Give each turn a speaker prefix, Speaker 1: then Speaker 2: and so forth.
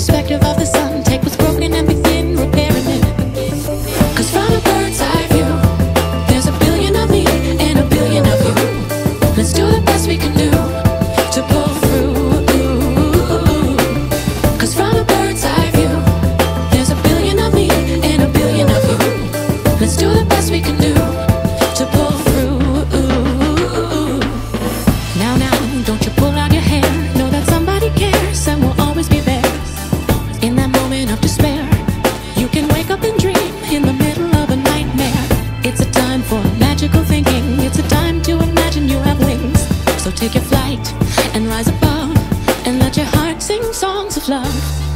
Speaker 1: perspective of the sun. Take what's broken and begin repairing it. Cause from a bird's eye view, there's a billion of me and a billion of you. Let's do the best we can do to pull through. Cause from a bird's eye view, there's a billion of me and a billion of you. Let's do the best we can do to pull through. Now, now, don't you pull Take your flight and rise above and let your heart sing songs of love.